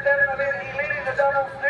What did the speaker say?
eternamente. Y ladies and gentlemen,